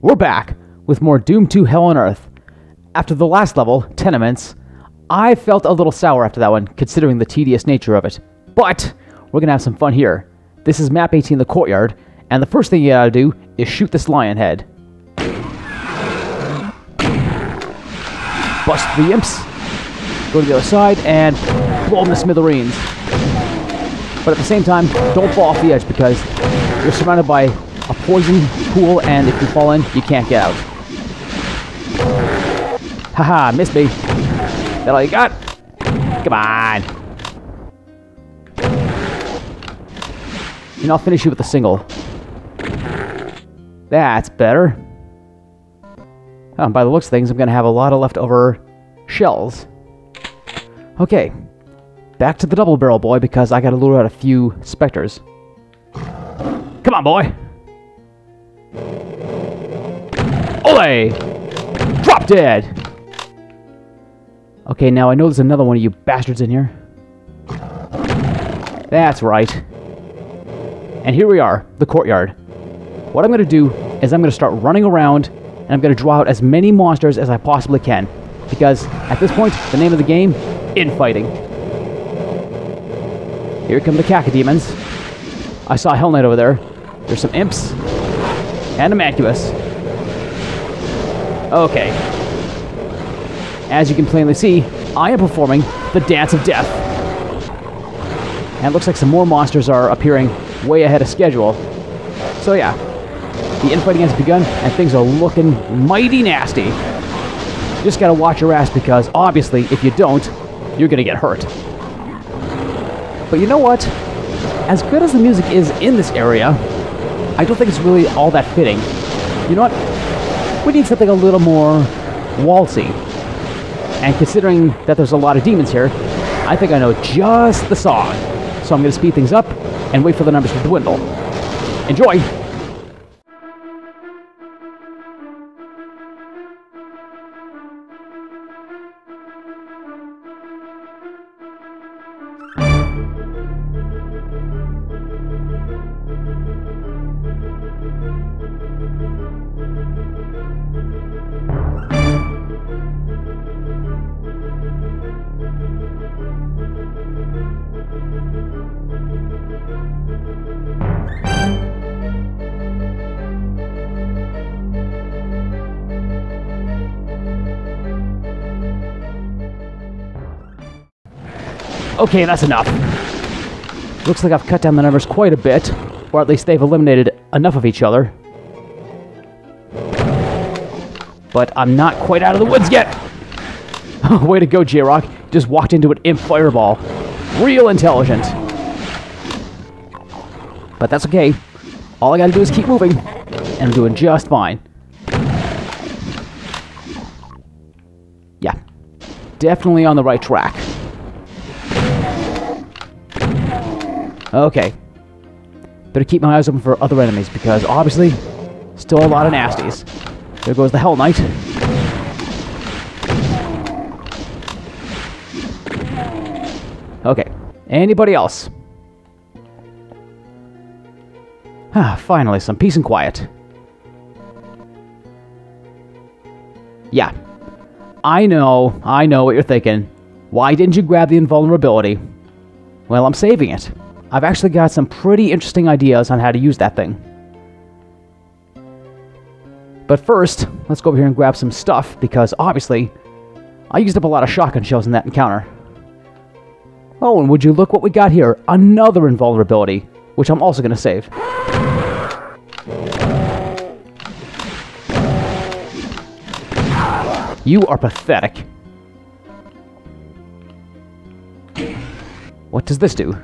we're back with more Doom 2 Hell on Earth. After the last level, Tenements, I felt a little sour after that one, considering the tedious nature of it. But we're gonna have some fun here. This is map 18, the courtyard, and the first thing you gotta do is shoot this lion head. Bust the imps, go to the other side, and blow them to smithereens. But at the same time, don't fall off the edge because you're surrounded by a poison pool, and if you fall in, you can't get out. Haha, missed me. That all you got? Come on. And I'll finish you with a single. That's better. Oh, by the looks of things, I'm going to have a lot of leftover shells. Okay, back to the double barrel boy because I got to lure out a few specters. Come on, boy. Drop dead! Okay, now I know there's another one of you bastards in here. That's right. And here we are, the courtyard. What I'm going to do is I'm going to start running around and I'm going to draw out as many monsters as I possibly can. Because at this point, the name of the game, infighting. Here come the cacodemons. I saw Hell Knight over there. There's some imps. And a Mancubus. Okay. As you can plainly see, I am performing the Dance of Death. And it looks like some more monsters are appearing way ahead of schedule. So yeah, the infighting has begun, and things are looking mighty nasty. You just gotta watch your ass because, obviously, if you don't, you're gonna get hurt. But you know what? As good as the music is in this area, I don't think it's really all that fitting. You know what? We need something a little more waltzy. And considering that there's a lot of demons here, I think I know just the song. So I'm going to speed things up and wait for the numbers to dwindle. Enjoy! Okay, that's enough. Looks like I've cut down the numbers quite a bit, or at least they've eliminated enough of each other. But I'm not quite out of the woods yet! Way to go, J-Rock. Just walked into an imp fireball. Real intelligent. But that's okay. All I gotta do is keep moving, and I'm doing just fine. Yeah. Definitely on the right track. Okay. Better keep my eyes open for other enemies, because obviously, still a lot of nasties. There goes the Hell Knight. Okay. Anybody else? Ah, finally, some peace and quiet. Yeah. I know, I know what you're thinking. Why didn't you grab the invulnerability? Well, I'm saving it. I've actually got some pretty interesting ideas on how to use that thing. But first, let's go over here and grab some stuff, because obviously, I used up a lot of shotgun shells in that encounter. Oh, and would you look what we got here? Another invulnerability, which I'm also going to save. You are pathetic. What does this do?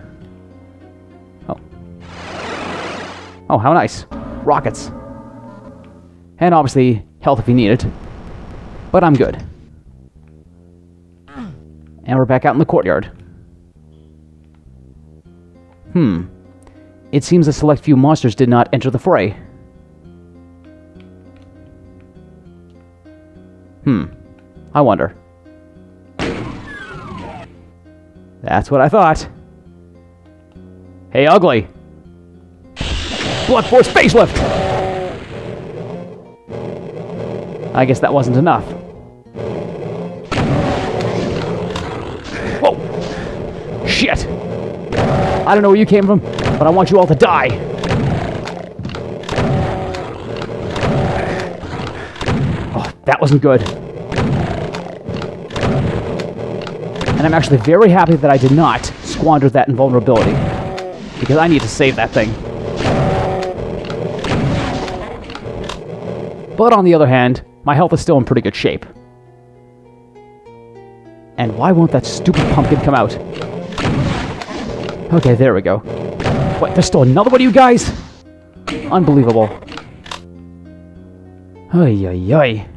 Oh, how nice. Rockets. And obviously, health if you need it. But I'm good. And we're back out in the courtyard. Hmm. It seems a select few monsters did not enter the fray. Hmm. I wonder. That's what I thought. Hey, ugly! Blood Force facelift! I guess that wasn't enough. Whoa! Shit! I don't know where you came from, but I want you all to die. Oh, that wasn't good. And I'm actually very happy that I did not squander that invulnerability. Because I need to save that thing. But on the other hand, my health is still in pretty good shape. And why won't that stupid pumpkin come out? Okay, there we go. Wait, there's still another one of you guys? Unbelievable. Ay, ay, ay.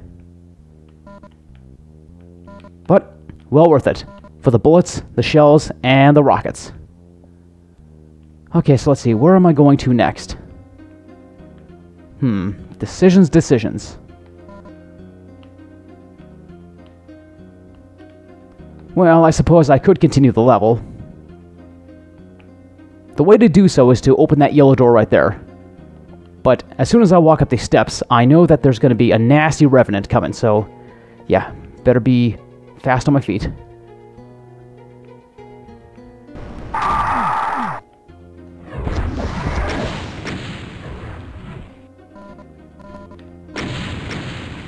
But, well worth it. For the bullets, the shells, and the rockets. Okay, so let's see. Where am I going to next? Hmm. Decisions, decisions. Well, I suppose I could continue the level. The way to do so is to open that yellow door right there. But as soon as I walk up these steps, I know that there's going to be a nasty revenant coming, so yeah, better be fast on my feet.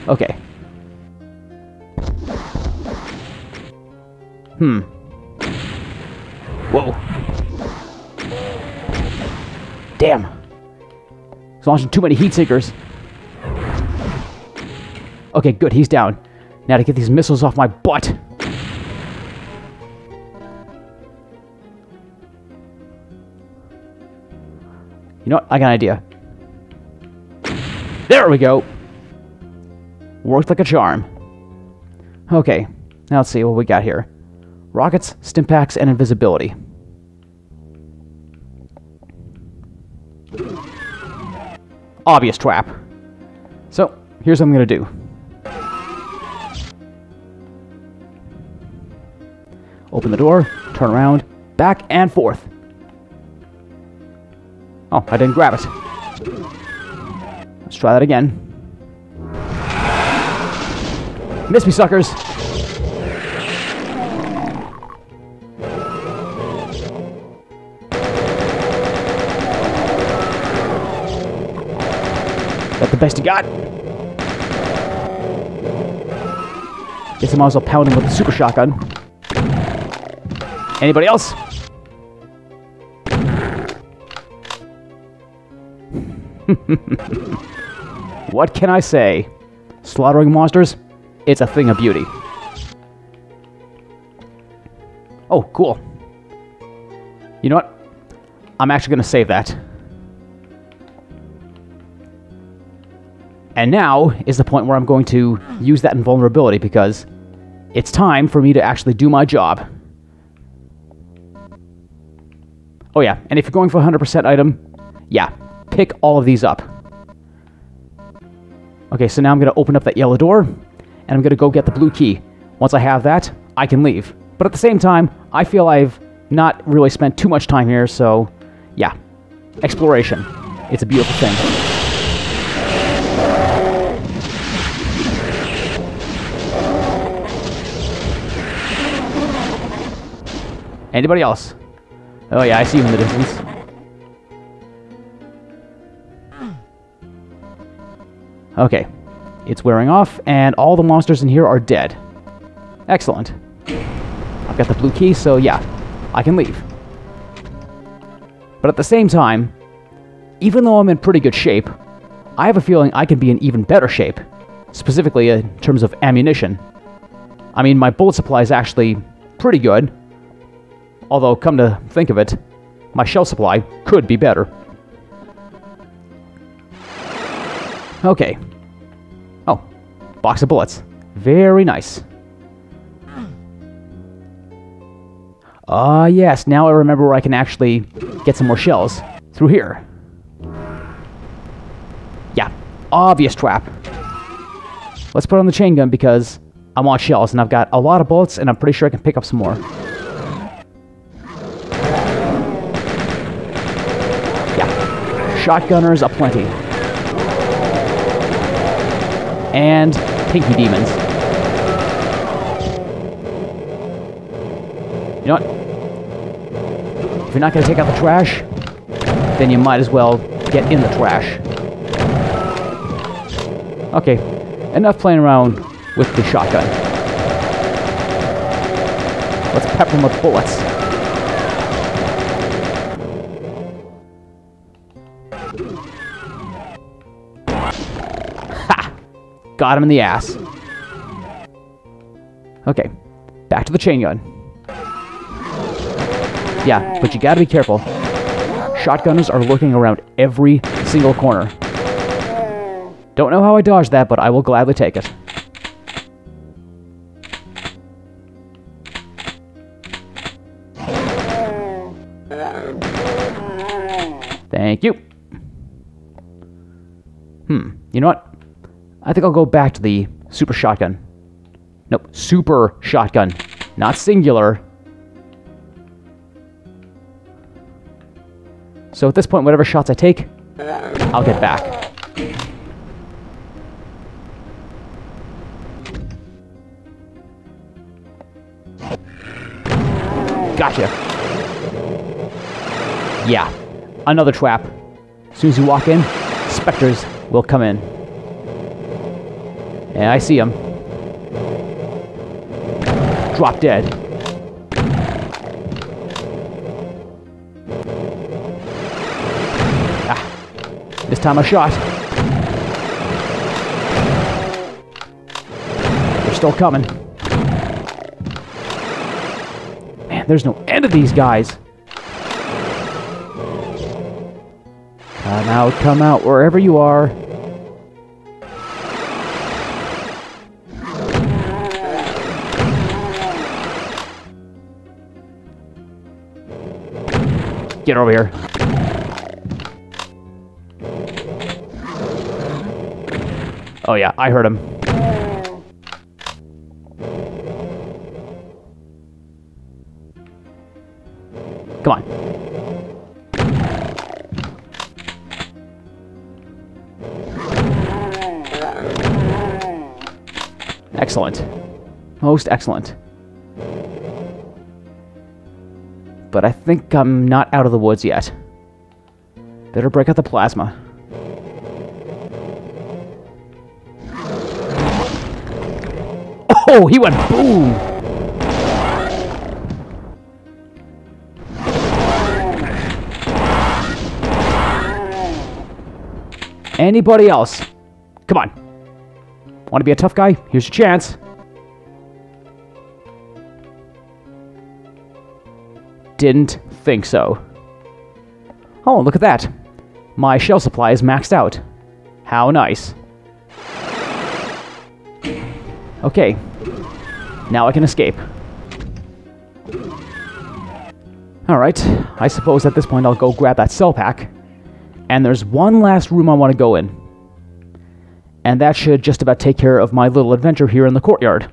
Okay. Hmm. Whoa. Damn. He's launching too many heat seekers. Okay, good. He's down. Now to get these missiles off my butt. You know what? I got an idea. There we go. Worked like a charm. Okay, now let's see what we got here. Rockets, stimpaks, and invisibility. Obvious trap. So, here's what I'm going to do. Open the door, turn around, back and forth. Oh, I didn't grab it. Let's try that again. Miss me, suckers! That the best you got? Guess I might as well pound him with the super shotgun. Anybody else? what can I say? Slaughtering monsters? It's a thing of beauty. Oh, cool. You know what? I'm actually going to save that. And now is the point where I'm going to use that invulnerability because it's time for me to actually do my job. Oh yeah, and if you're going for 100% item, yeah, pick all of these up. Okay, so now I'm going to open up that yellow door, and I'm going to go get the blue key. Once I have that, I can leave. But at the same time, I feel I've not really spent too much time here, so yeah, exploration. It's a beautiful thing. Anybody else? Oh yeah, I see you in the distance. Okay. It's wearing off, and all the monsters in here are dead. Excellent. I've got the blue key, so yeah, I can leave. But at the same time, even though I'm in pretty good shape, I have a feeling I can be in even better shape, specifically in terms of ammunition. I mean, my bullet supply is actually pretty good, Although, come to think of it, my shell supply could be better. Okay. Box of bullets. Very nice. Ah, uh, yes, now I remember where I can actually get some more shells. Through here. Yeah, obvious trap. Let's put on the chain gun because I want shells, and I've got a lot of bullets, and I'm pretty sure I can pick up some more. Yeah. Shotgunners aplenty. And pinky demons. You know what? If you're not going to take out the trash, then you might as well get in the trash. Okay, enough playing around with the shotgun. Let's pepper them with bullets. Got him in the ass. Okay, back to the chain gun. Yeah, but you gotta be careful. Shotgunners are looking around every single corner. Don't know how I dodged that, but I will gladly take it. Thank you. Hmm, you know what? I think I'll go back to the super shotgun. Nope, super shotgun. Not singular. So at this point, whatever shots I take, I'll get back. Gotcha. Yeah, another trap. As soon as you walk in, specters will come in. And I see them. Drop dead. Ah, this time I shot. They're still coming. Man, there's no end of these guys. Come out, come out, wherever you are. Get over here. Oh yeah, I heard him. Come on. Excellent. Most excellent. But I think I'm not out of the woods yet. Better break out the plasma. Oh, he went boom! Anybody else? Come on. Want to be a tough guy? Here's your chance. Didn't think so. Oh, look at that. My shell supply is maxed out. How nice. Okay. Now I can escape. Alright, I suppose at this point I'll go grab that cell pack. And there's one last room I want to go in. And that should just about take care of my little adventure here in the courtyard.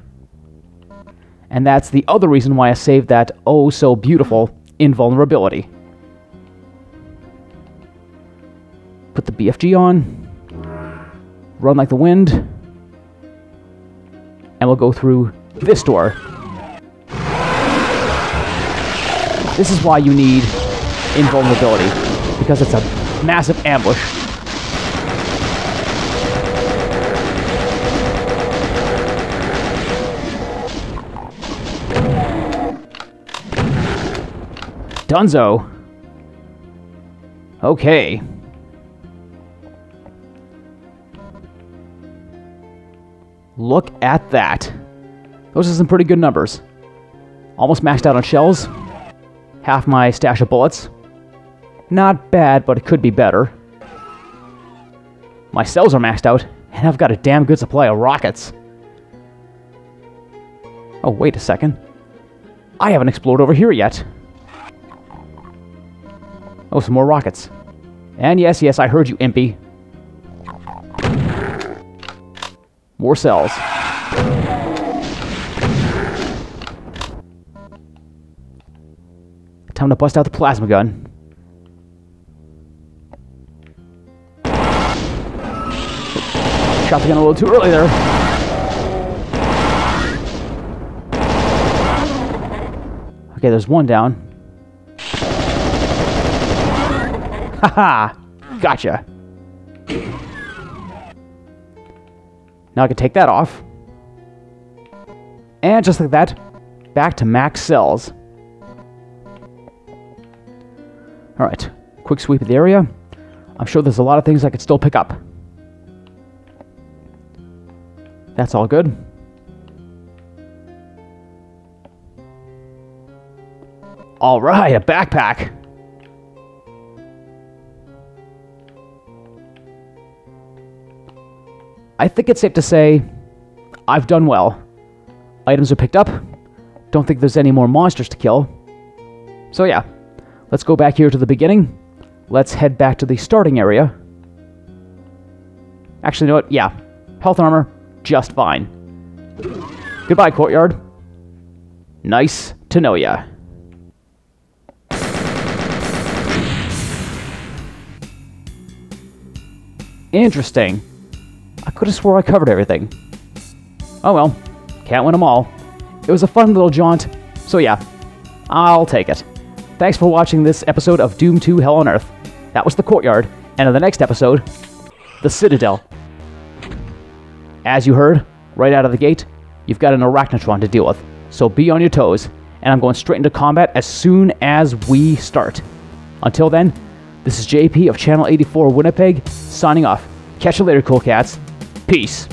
And that's the other reason why I saved that oh so beautiful invulnerability. Put the BFG on. Run like the wind. And we'll go through this door. This is why you need invulnerability. Because it's a massive ambush. Dunzo. Okay. Look at that. Those are some pretty good numbers. Almost maxed out on shells. Half my stash of bullets. Not bad, but it could be better. My cells are maxed out, and I've got a damn good supply of rockets. Oh, wait a second. I haven't explored over here yet. Oh, some more rockets. And yes, yes, I heard you, Impy. More cells. Time to bust out the plasma gun. Shot the gun a little too early there. Okay, there's one down. Haha! Gotcha. Now I can take that off. And just like that, back to max cells. Alright, quick sweep of the area. I'm sure there's a lot of things I could still pick up. That's all good. Alright, a backpack. I think it's safe to say I've done well. Items are picked up. Don't think there's any more monsters to kill. So yeah, let's go back here to the beginning. Let's head back to the starting area. Actually, you know what? Yeah, health and armor, just fine. Goodbye, courtyard. Nice to know ya. Interesting. I could have swore I covered everything. Oh well, can't win them all. It was a fun little jaunt, so yeah, I'll take it. Thanks for watching this episode of Doom 2 Hell on Earth. That was the Courtyard, and in the next episode, the Citadel. As you heard, right out of the gate, you've got an Arachnotron to deal with, so be on your toes, and I'm going straight into combat as soon as we start. Until then, this is JP of Channel 84 Winnipeg, signing off. Catch you later, cool cats. Peace.